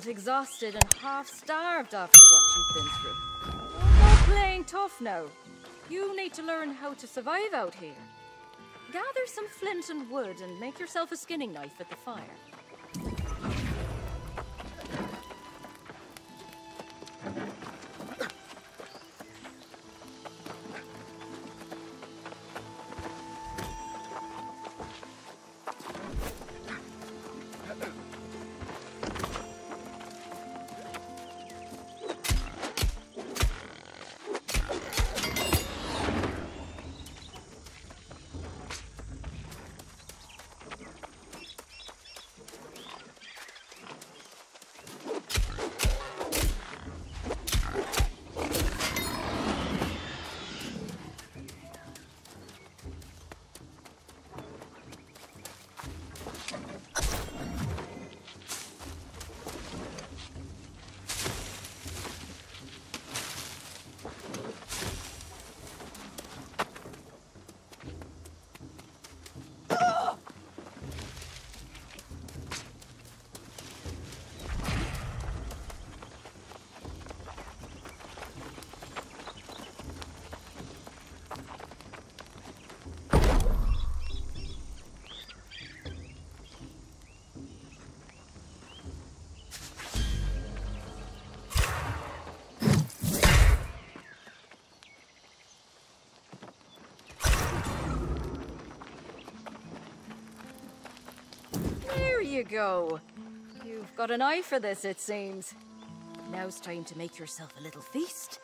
old, exhausted, and half-starved after what you've been through. You're playing tough now. You need to learn how to survive out here. Gather some flint and wood and make yourself a skinning knife at the fire. You go. You've got an eye for this, it seems. Now's time to make yourself a little feast.